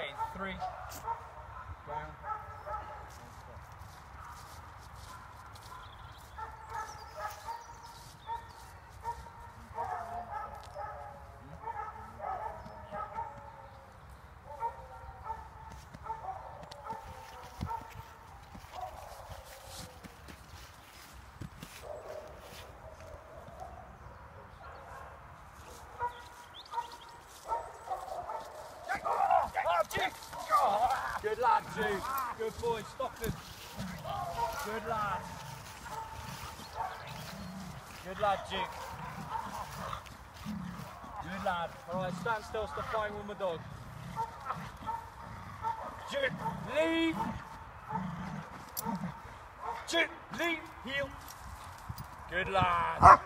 Okay, three. Good lad, Duke. Good boy, stop him. Good lad. Good lad, Duke. Good lad. Alright, stand still, stop fighting with my dog. Duke, leave. Duke, leave, heel. Good lad.